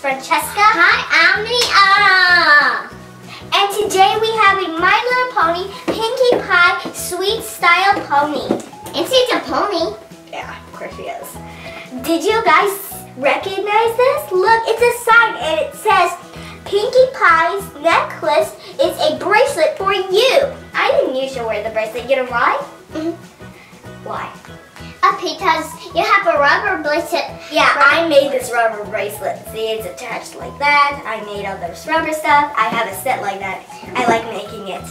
Francesca. Hi, I'm Leah. And today we have a My Little Pony Pinkie Pie Sweet Style Pony. And she's a pony. Yeah, of course she is. Did you guys recognize this? Look, it's a sign and it says Pinkie Pie's necklace is a bracelet for you. I didn't use to wear the bracelet. You know why? Mhm. Why? Uh, because you have a rubber bracelet. Yeah, I made this rubber bracelet. See, it's attached like that. I made all this rubber stuff. I have a set like that. I like making it.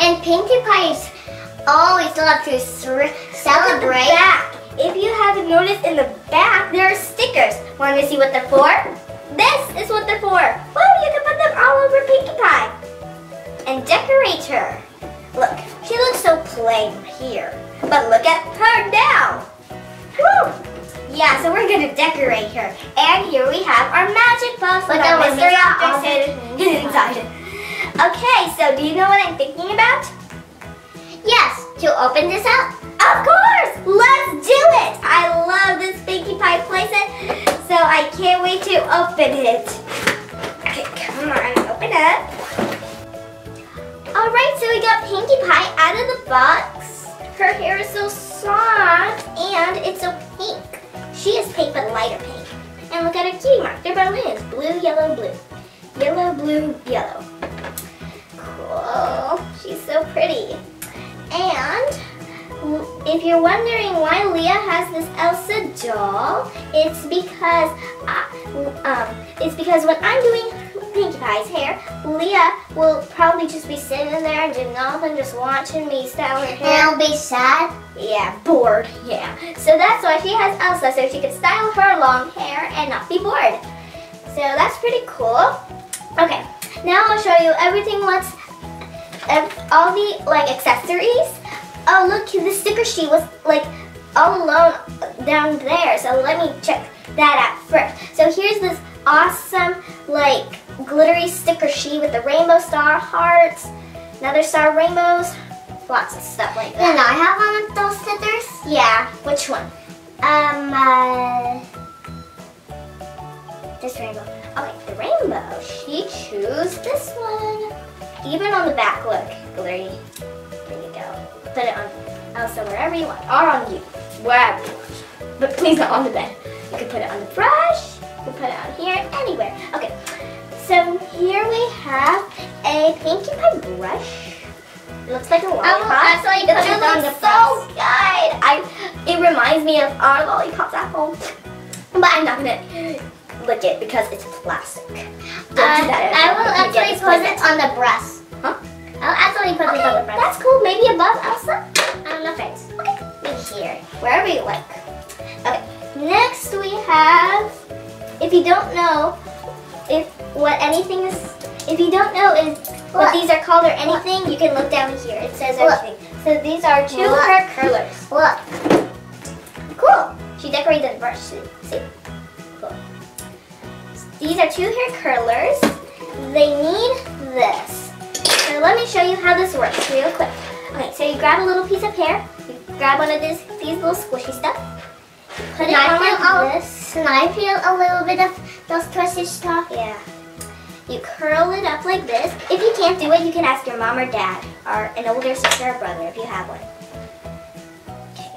And Pinkie Pie's always love to celebrate. Look at the back. If you haven't noticed in the back, there are stickers. Want to see what they're for? Do you know what I'm thinking about? Yes, to open this up. Doll, it's because uh, um, it's because when I'm doing Pinkie Pie's hair, Leah will probably just be sitting there and doing nothing, just watching me style her hair. And. I'll be sad. Yeah, bored. Yeah. So that's why she has Elsa, so she can style her long hair and not be bored. So that's pretty cool. Okay, now I'll show you everything. What's all the like accessories. Oh look, the sticker sheet was like all alone down there. So let me check that out first. So here's this awesome like glittery sticker sheet with the rainbow star hearts, another star rainbows, lots of stuff like that. And I have one of those stickers. Yeah, which one? Um, uh, This rainbow. Okay, the rainbow. She chose this one. Even on the back, look, glittery. There you go. Put it on Elsa wherever you want, or on you, wherever you want. But please not on the bed. You can put it on the brush. You can put it on here, anywhere. Okay. So here we have a Pinkie Pie brush. It looks like a lollipop. that's why you It put it on the looks so good. I. It reminds me of our lollipops at home, but I'm not gonna lick it because it's plastic. Don't uh, do that. I will You're gonna get actually put it on the breast. I'll actually put it on the Okay, breast. that's cool. Maybe above Elsa. On the face. Okay, maybe here, wherever you like. Okay, next we have. If you don't know, if what anything is, if you don't know is what Look. these are called or anything, you can look down here. It says Look. everything. So these are two Look. hair curlers. Look. Cool. She decorated the brush. See? Cool. These are two hair curlers. They need this. So let me show you how this works real quick. Okay, so you grab a little piece of hair. You grab one of these, these little squishy stuff. Put it I on feel oh, like all- this. Can I feel a little bit of those twisted stuff? Yeah. You curl it up like this. If you can't do it, you can ask your mom or dad, or an older sister or brother if you have one. Okay.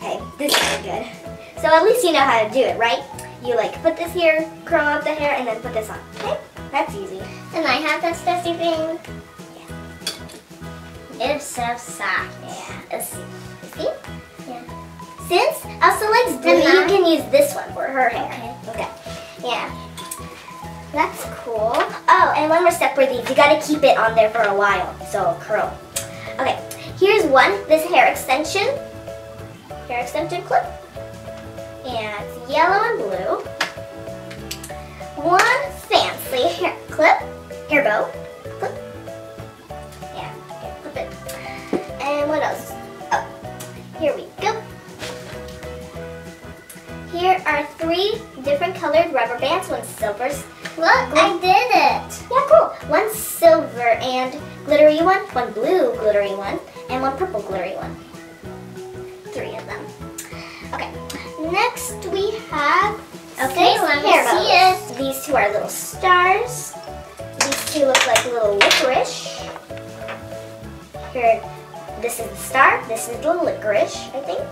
Okay, this is good. So at least you know how to do it, right? You like put this here, curl up the hair, and then put this on. Okay? That's easy. And I have that twisty thing. It's so soft. Yeah. See. See? Yeah. Since Elsa likes blue, you can use this one for her hair. Okay. Okay. Yeah. That's cool. Oh, and one more step for these. You gotta keep it on there for a while, so curl. Okay, here's one, this hair extension. Hair extension clip. And it's yellow and blue. Bow clip. Yeah, clip it. And what else? Oh, here we go. Here are three different colored rubber bands. One silver. Look, I did it. Yeah, cool. One silver and glittery one, one blue glittery one, and one purple glittery one. Three of them. Okay. Next we have Okay, Six let me see it. These two are little stars. Two look like little licorice. Here, this is the star. This is the licorice, I think.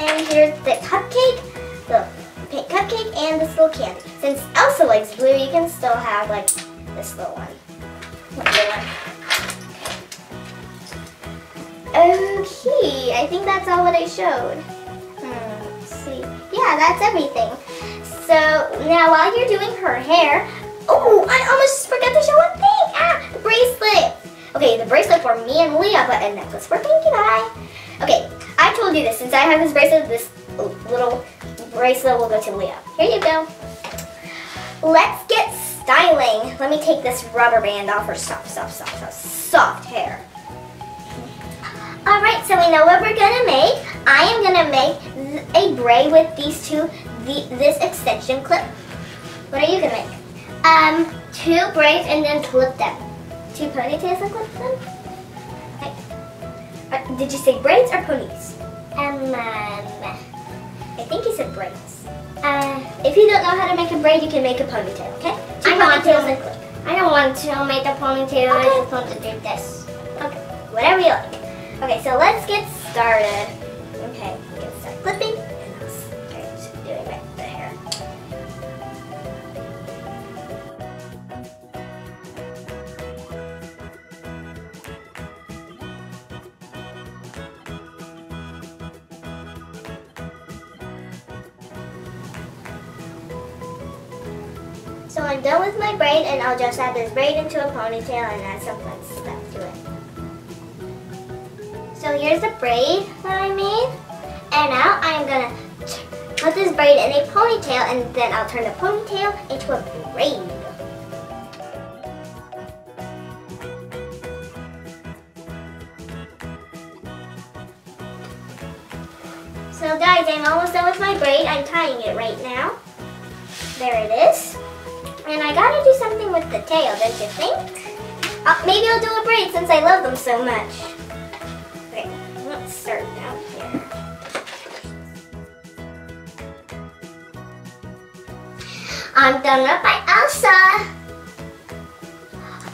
And here's the cupcake, the pink cupcake, and this little candy. Since Elsa likes blue, you can still have like this little one. Okay, I think that's all what I showed. Hmm, see. Yeah, that's everything. So now while you're doing her hair, oh, I almost forgot to show one thing. Ah, the bracelet. Okay, the bracelet for me and Leah, but a necklace for Pinkie Pie. Okay, I told you this. Since I have this bracelet, this little bracelet will go to Leah. Here you go. Let's get styling. Let me take this rubber band off her soft, soft, soft, soft, soft hair. All right, so we know what we're gonna make. I am gonna make a braid with these two, the, this extension clip. What are you gonna make? Um, two braids and then clip them. Two ponytails and clip them? Okay. Uh, did you say braids or ponies? Um, um, I think you said braids. uh, If you don't know how to make a braid, you can make a ponytail, okay? Two I know what to ponytails and clip. I don't want to make a ponytail. I just want to do this. Okay, whatever you like. Okay, so let's get started. Okay, Done with my braid and I'll just add this braid into a ponytail and add some fun stuff to it. So here's the braid that I made. And now I'm gonna put this braid in a ponytail and then I'll turn the ponytail into a braid. So guys, I'm almost done with my braid. I'm tying it right now. There it is. And I gotta do something with the tail, don't you think? Uh, maybe I'll do a braid since I love them so much. Okay, let's start down here. I'm done up by Elsa.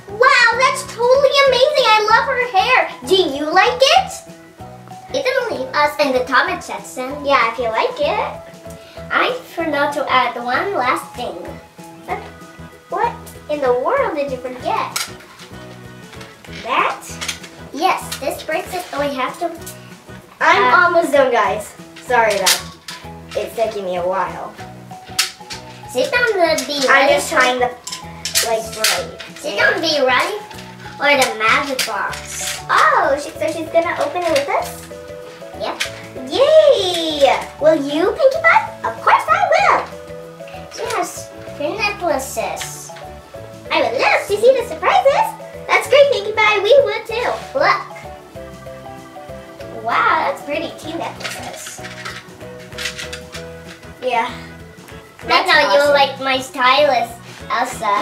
Wow, that's totally amazing. I love her hair. Do you like it? You can leave us in the comment section. Yeah, if you like it. I forgot to add one last thing. In the world did you forget? That? Yes, this bracelet we have to. I'm Uh, almost done, guys. Sorry that it's taking me a while. Sit down to be ready. I'm just trying to like braid. Sit down to be ready for the magic box. Oh, she, so she's gonna open it with us? Yep. Yay! Will you, Pinkie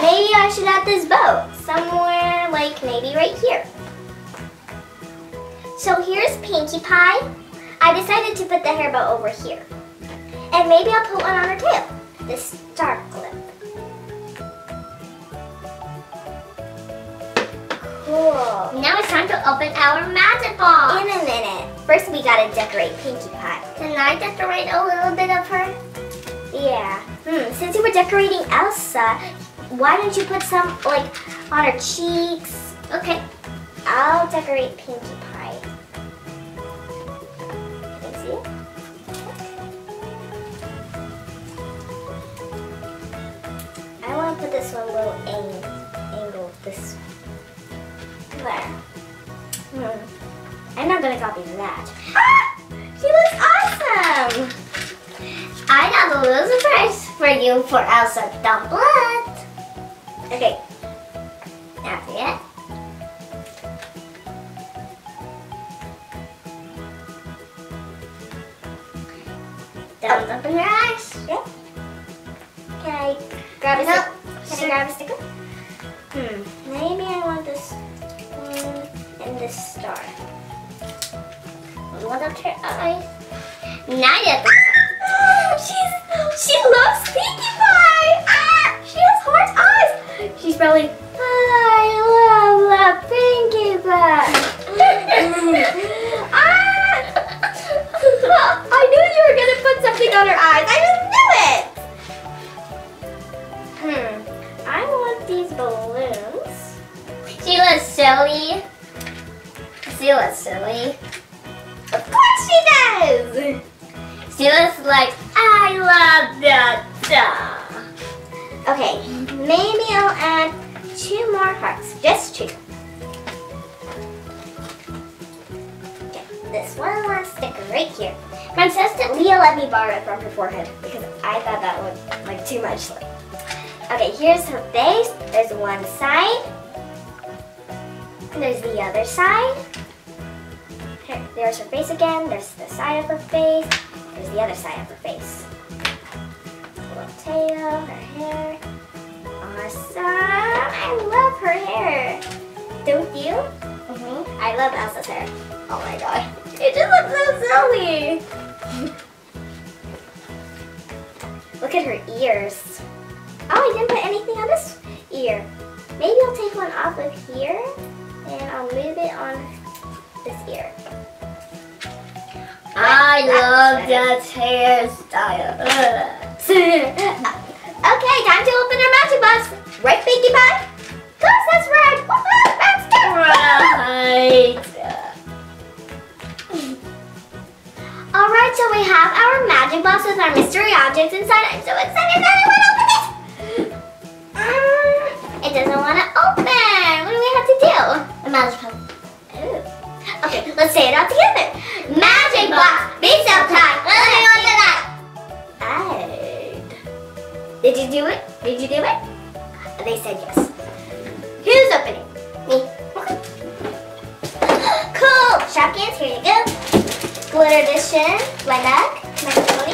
Maybe I should add this bow somewhere, like maybe right here. So here's Pinkie Pie. I decided to put the hair bow over here. And maybe I'll put one on her tail. This star clip. Cool. Now it's time to open our magic box. In a minute. First we gotta decorate Pinkie Pie. Can I decorate a little bit of her? Yeah. Hmm. Since you were decorating Elsa, why don't you put some like on her cheeks? Okay. I'll decorate Pinkie Pie. Can you see? I want to put this one a little ang- angle this there. Hmm. I'm not gonna copy that. Ah! She looks awesome! I got a little surprise for you for Elsa Dumplet. Eyes. Now you She's she loves Pinkie Pie! Ah! She has heart eyes! She's probably, I love la Pinkie Pie! ah! I knew you were gonna put something on her eyes. I just knew it! Hmm. I want these balloons. She was silly. She was silly. Of she was like, I love that stuff. Okay, maybe I'll add two more hearts. Just two. Okay, this one last sticker right here. Francesca Leah let me borrow it from her forehead because I thought that looked like too much. Okay, here's her face. There's one side. There's the other side. Here, there's her face again. There's the side of her face. There's the other side of her face. Her Little tail, her hair. Awesome. I love her hair. Don't you? Mm-hmm. I love Elsa's hair. Oh my god. It just looks so silly. Look at her ears. Oh, I didn't put anything on this ear. Maybe I'll take one off of here and I'll move it on this ear. I love that hairstyle. Okay, time to open our magic box. Right, Pinkie Pie? Yes, that's right. That's. Right. All right, so we have our magic box with our mystery objects inside. I'm so excited that I want to open it. Mm, it doesn't want to open. What do we have to do? A magic puzzle. Let's say it out together. Magic box, be kind. Let me open that. Did you do it? Did you do it? They said yes. Who's opening? Me. Cool. Shopkins, here you go. Glitter edition, my mug, my pony,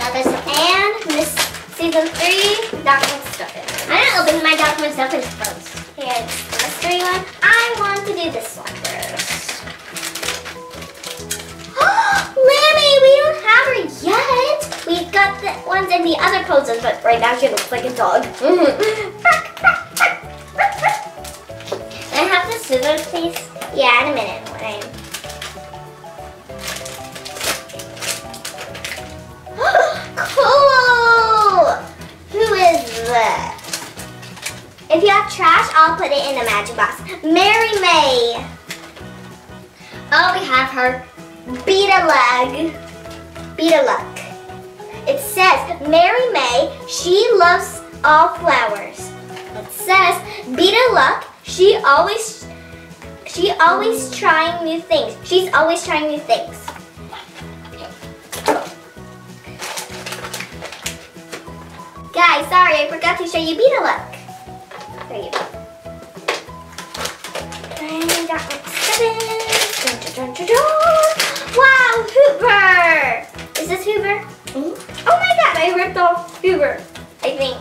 and Miss Season 3, Doc McStuffins. I'm gonna open my Doc McStuffins first. Here's the mystery one. I want to do this one Lambie, we don't have her yet. We've got the ones in the other poses, but right now she looks like a dog. Mm-hmm. I have the scissors, please? yeah, in a minute. Cool! Who is this? If you have trash, I'll put it in the magic box. Mary May. Oh, we have her. Beat a leg. Bitta Luck. It says Mary May, she loves all flowers. It says Bitta Luck, she always she always trying new things. She's always trying new things. Guys, sorry, I forgot to show you Bitta Luck. There you go. And got like seven. Dun, dun, dun. Wow, Hoover! Is this Hoover? Oh my god, I ripped off Hoover. I think.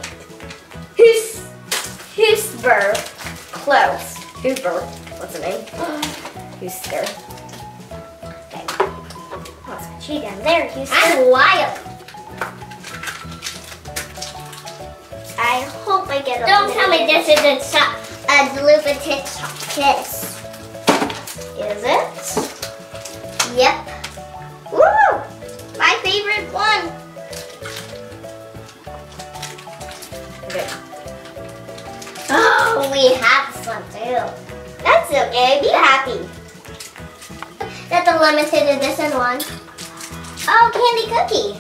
Who's Hoosber? Close. Hoover. What's the name? Hooster. Okay. Let's put you down there, Hooster. I'm wild. I hope I get a Don't tell me this is a, a limited kiss. Is it? Yep. Woo! My favorite one. Okay. Oh, we have this one too. That's okay. Be happy. That's a limited edition one. Oh, candy cookie.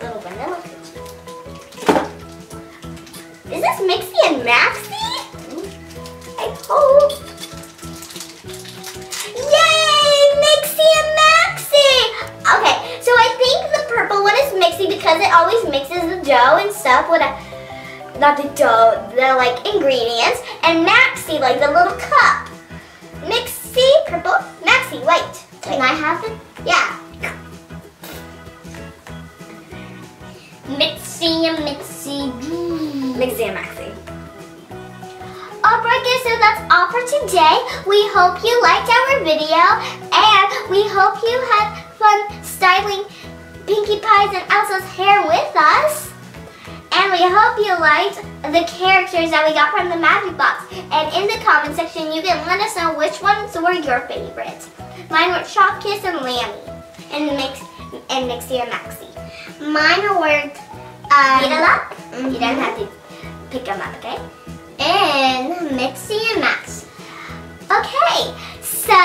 Little vanilla cookie. Is this Mixie and Maxie? I hope. Okay, so I think the purple one is Mixie because it always mixes the dough and stuff with a not the dough, the like ingredients, and Maxie like the little cup. Mixie, purple, Maxie, white. Can I have it? Yeah. Mixie mmm. and Mixie. Mixie and Maxie. Alright guys, so that's all for today. We hope you liked our video and we hope you had fun styling Pinkie Pie's and Elsa's hair with us. And we hope you liked the characters that we got from the Magic Box. And in the comment section, you can let us know which ones were your favorites. Mine were Chop Kiss and Lambie. And Mix and Mixie and Maxie. Mine were um, Eat a lot? mhm. You don't have to pick them up, okay? and Mixie and Max. Okay, so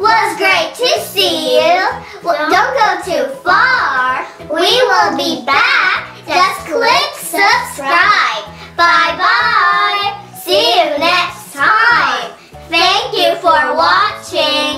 was great to see you. Well, don't go too far. We will be back. Just click subscribe. Bye bye. See you next time. Thank you for watching.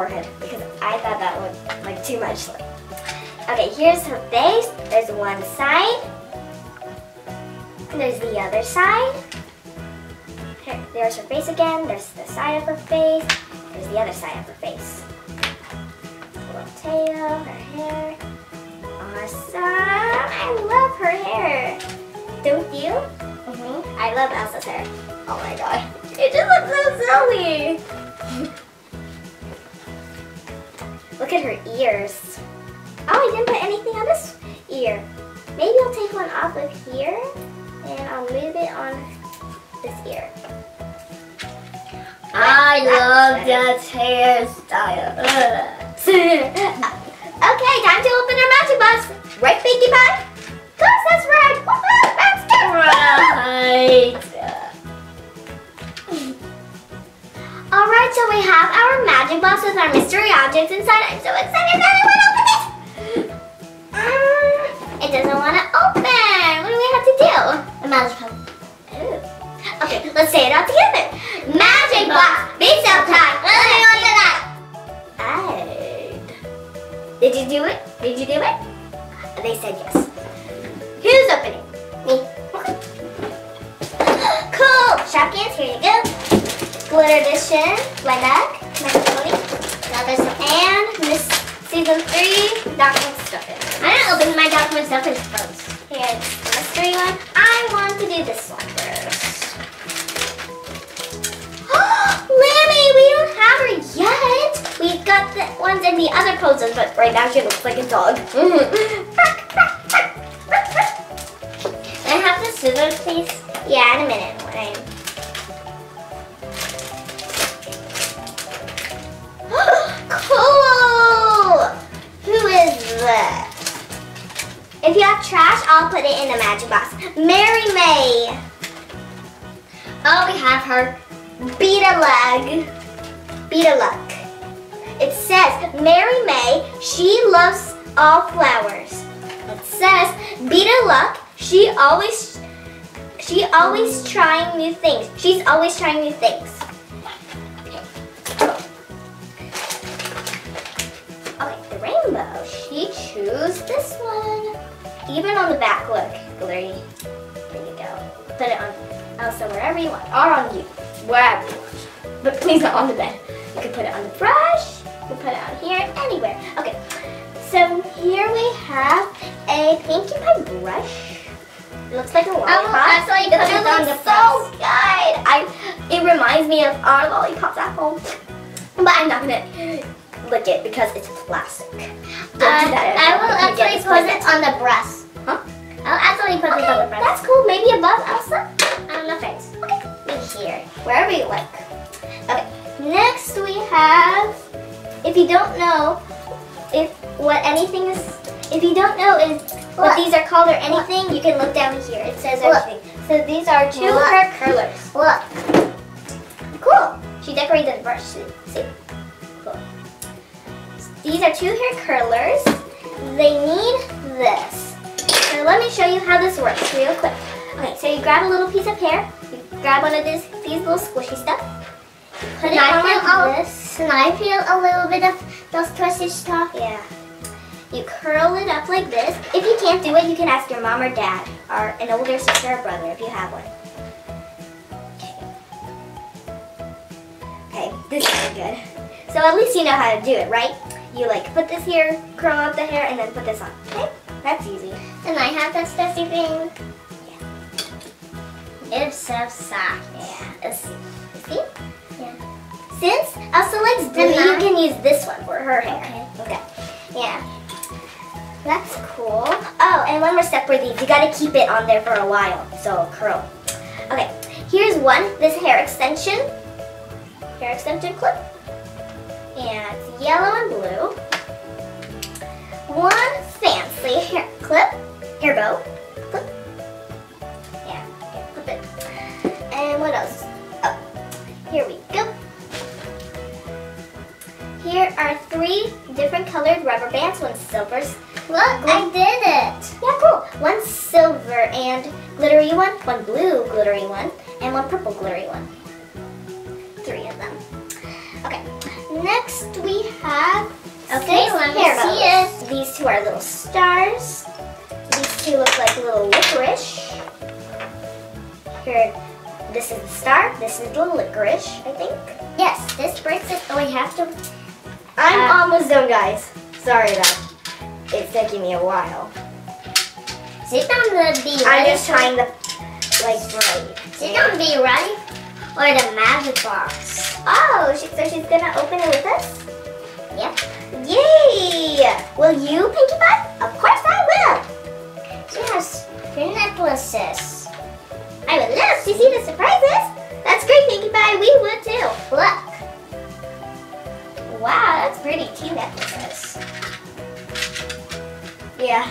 Forehead because I thought that looked like too much. Okay, here's her face. There's one side. There's the other side. Here, there's her face again. There's the side of her face. There's the other side of her face. Little tail, her hair. Awesome! I love her hair. Don't you? Mm-hmm. I love Elsa's hair. Oh my god. It just looks so silly. Look at her ears. Oh, I didn't put anything on this ear. Maybe I'll take one off of here and I'll move it on this ear. I love that hairstyle. okay, time to open our magic box. Right, Pinkie Pie? Cause that's right. That's good. right. All right, so we have our magic box with our mystery objects inside. I'm so excited that I want to open it. It doesn't want to open. What do we have to do? A magic. Ooh. Okay, let's say it all together. Magic box, be so kind. Let me open that. Did you do it? Did you do it? They said yes. Who's opening? Me. Cool. Shopkins, here you go. Glitter edition, my bag, my pony. Now there's some and Miss Season 3 Doc McStuffins. I'm going to open my document stuff in first. Here's the mystery one. I want to do this one first. Lambie, we don't have her yet. We've got the ones in the other poses, but right now she looks like a dog. Mm-hmm. I have the scissors, please. yeah, in a minute. If you have trash, I'll put it in the magic box. Mary May. Oh, we have her. Beat a leg. Bitta Luck. It says, Mary May, she loves all flowers. It says, Bitta Luck, she always, she always trying new things. She's always trying new things. Okay, the rainbow, she chose this one. Even on the back, look, glittery. There you go. Put it on Elsa wherever you want, or on you, wherever you want. But please not on the bed. You can put it on the brush, you can put it on here, anywhere. Okay, so here we have a Pinkie Pie brush. It looks like a lollipop. actually It put it looks so good. I, it reminds me of our lollipops at home. But I'm not gonna lick it because it's plastic. Don't do that. Uh, I will actually put it on the breast. Huh? I'll actually put Okay, it on the breast. that's cool. Maybe above Elsa. On the face. Okay, maybe here, wherever you like. Okay, next we have, if you don't know if what anything is, if you don't know is what, What? these are called or anything, you can look down here. It says What? everything. So these are two What? hair curlers. Look. Cool. She decorated the brush. See? These are two hair curlers. They need this. So let me show you how this works real quick. Okay, so you grab a little piece of hair, you grab one of these, these little squishy stuff, put Can it I on like this. Can I feel a little bit of those twisted stuff? Yeah. You curl it up like this. If you can't do it, you can ask your mom or dad, or an older sister or brother if you have one. Okay. Okay, this is good. So at least you know how to do it, right? You like put this here, curl up the hair, and then put this on. Okay? That's easy. And I have this dusty thing. Yeah. It's so soft. Yeah. Let's see. See? Yeah. Since Elsa likes blue, you can use this one for her hair. Okay. Okay. Yeah. That's cool. Oh, and one more step for these. You gotta keep it on there for a while, so curl. Okay, here's one. This hair extension. Hair extension clip. And it's yellow and blue. One fancy hair clip. Hair bow. Clip. Yeah, okay, clip it. And what else? Oh, here we go. Here are three different colored rubber bands. One silver. Look, I did it. Yeah, cool. One silver and glittery one, one blue glittery one, and one purple glittery one. Next we have Okay, six let me see bows. These two are little stars. These two look like little licorice. Here, this is the star. This is the licorice, I think. Yes, this breaks it. Oh, we have to. I'm Uh, almost done, guys. Sorry that it's taking me a while. Sit down to be ready. I'm just trying to like braid. Sit down be ready for the magic box. Oh, she, so she's gonna open it with us? Yep. Yay! Will you, Pinkie Pie? Of course I will. She has two necklaces. I would love to see the surprises. That's great, Pinkie Pie. We would too. Look. Wow, that's pretty. Two necklaces. Yeah.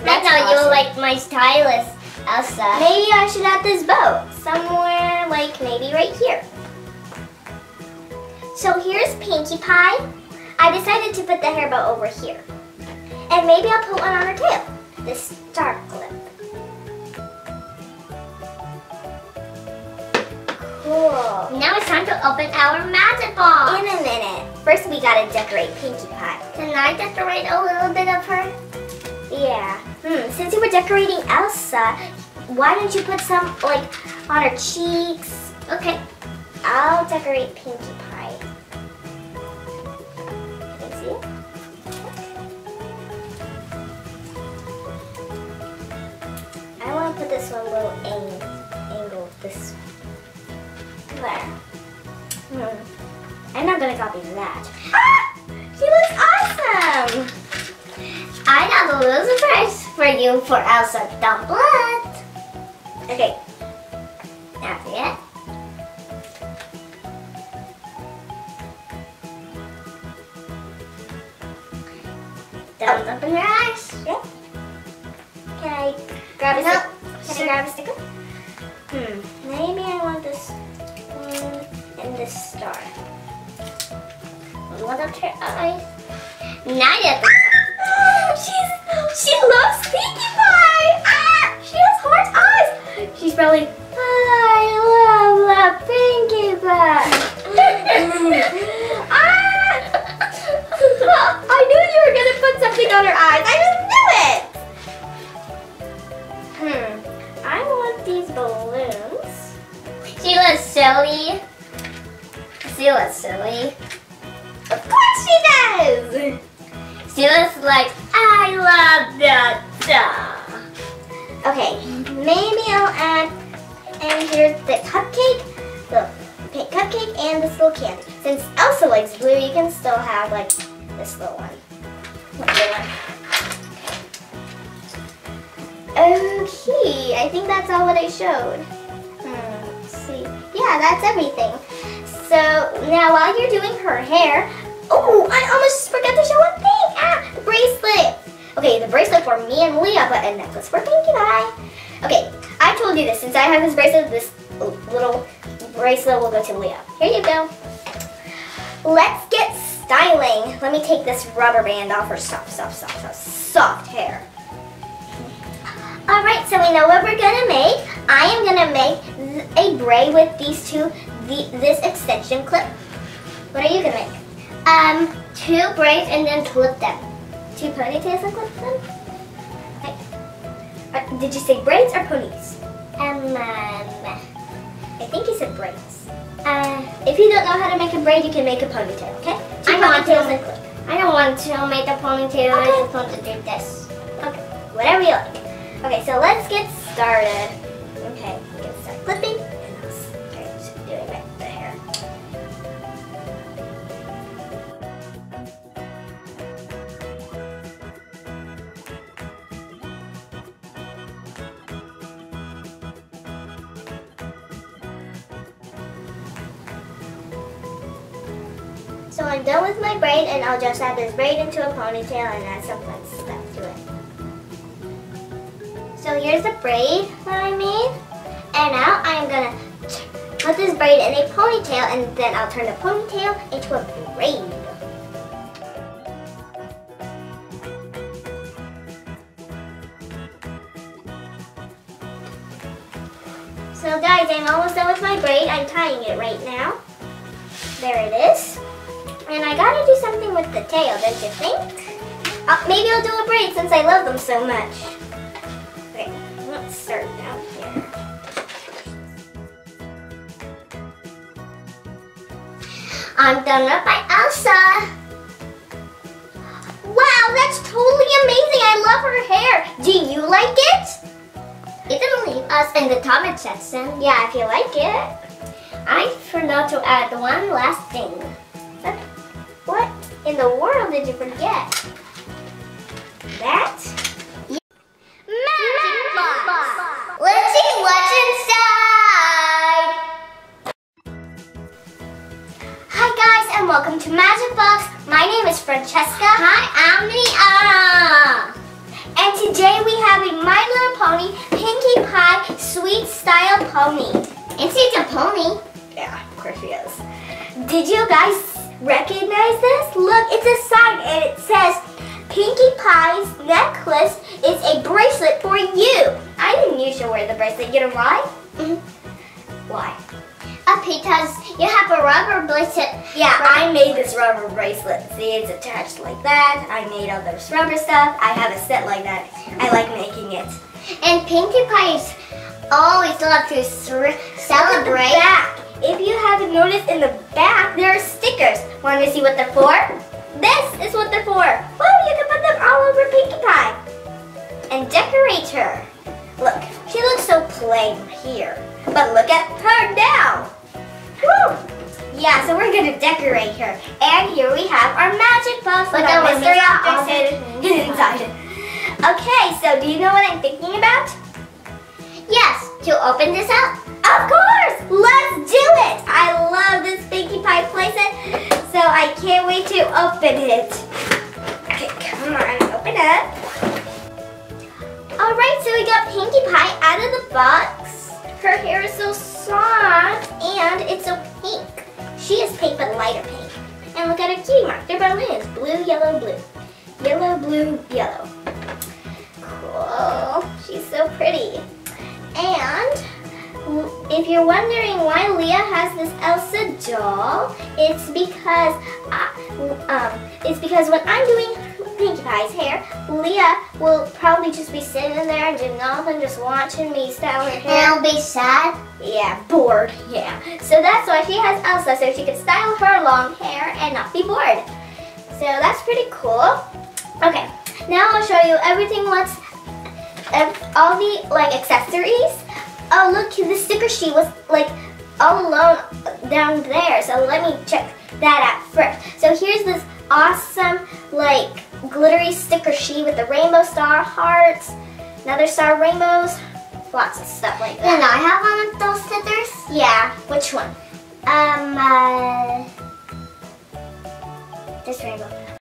I That's know you like my stylist, Elsa. Maybe I should add this bow somewhere, like maybe right here. So here's Pinkie Pie. I decided to put the hair bow over here. And maybe I'll put one on her tail. This star clip. Cool. Now it's time to open our magic box. In a minute. First we gotta decorate Pinkie Pie. Can I decorate a little bit of her? Yeah. Hmm. Since you were decorating Elsa, why don't you put some like on her cheeks? Okay. I'll decorate Pinkie Pie. Can you see? I want to put this one little ang- angle this there. Hmm. I'm not gonna copy that. Ah! She looks awesome! I got a little surprise for you for Elsa Dumplet. Okay, Not yet. Don't open your eyes. yeah. Can I grab a stick? Can. I grab a sticker? Hmm. Maybe I want this one and this star. What up your eyes? Not yet. She's she loves Pinkie Pie. Ah, she has heart eyes. She's probably I love the Pinkie Pie. ah! I knew you were gonna put something on her eyes. I just knew it. Hmm. I want these balloons. She looks silly. She looks silly. Of course she does. She looks like I love that. Okay, maybe I'll add, and here's the cupcake, the pink cupcake, and this little candy. Since Elsa likes blue, you can still have like this little one. Okay, I think that's all what I showed. Hmm, see. Yeah, that's everything. So now while you're doing her hair, oh, I almost forgot to show one thing. Ah, the bracelet. Okay, the bracelet for me and Leah, but a necklace for Pinkie Pie. Okay, I told you this. Since I have this bracelet, this little bracelet will go to Leah. Here you go. Let's get styling. Let me take this rubber band off her soft, soft, soft, soft, soft hair. All right, so we know what we're gonna make. I am gonna make a braid with these two, the, this extension clip. What are you gonna make? Um, two braids and then clip them. Two ponytails and clip them? Okay. Uh, did you say braids or ponies? Um, um, I think you said braids. uh, If you don't know how to make a braid, you can make a ponytail, okay? Two I know what to- ponytails and clip. I don't want to make a ponytail. I just want to do this. Okay, whatever you like. Okay, so let's get started. Okay, we can start clipping my braid and I'll just add this braid into a ponytail and add some fun stuff to it. So here's the braid that I made. And now I'm gonna put this braid in a ponytail and then I'll turn the ponytail into a braid. So guys, I'm almost done with my braid. I'm tying it right now. There it is. And I gotta do something with the tail, don't you think? Uh, maybe I'll do a braid since I love them so much. Okay, let's start down here. I'm done with my Elsa. Wow, that's totally amazing. I love her hair. Do you like it? You can leave us in the comment section. Yeah, if you like it. I forgot to add one last thing. In the world did you forget? That? Magic box. Let's see what's inside. Hi guys and welcome to Magic Box. My name is Francesca. Hi, I'm Leah. And today we have a My Little Pony Pinkie Pie Sweet Style Pony. And she's a pony. Yeah, of course she is. Did you guys recognize this? Look, it's a sign and it says Pinkie Pie's necklace is a bracelet for you. I didn't you should wear the bracelet. You know why? Mhm. Why? Uh, because you have a rubber bracelet. Yeah, I made this rubber bracelet. See, it's attached like that. I made all this rubber stuff. I have a set like that. I like making it. And Pinkie Pie's always love to celebrate. At the back. If you haven't noticed in the back, there are stickers. Want to see what they're for? This is what they're for. Woo, you can put them all over Pinkie Pie. And decorate her. Look, she looks so plain here. But look at her now. Woo! Yeah, so we're gonna decorate her. And here we have our magic box with Look our mystery objects hidden inside. Okay, so do you know what I'm thinking about? Yes, to open this up. Of course! Let's do it! I love this Pinkie Pie playset, so I can't wait to open it. Okay, come on, open up. Alright, so we got Pinkie Pie out of the box. Her hair is so soft, and it's so pink. She is pink, but lighter pink. And look at her cutie mark. They're balloons. Blue, yellow, blue. Yellow, blue, yellow. Cool. She's so pretty. And if you're wondering why Leah has this Elsa doll, it's because I, um, it's because when I'm doing Pinkie Pie's hair, Leah will probably just be sitting there and doing nothing, just watching me style her And hair. I'll be sad. Yeah, bored. Yeah. So that's why she has Elsa, so she can style her long hair and not be bored. So that's pretty cool. Okay, now I'll show you everything. What's ev- all the like accessories. Oh look, the sticker sheet was like all alone down there. So let me check that out first. So here's this awesome like glittery sticker sheet with the rainbow star hearts, another star rainbows, lots of stuff like that. And I have one of those stickers. Yeah, which one? Um, uh, this rainbow.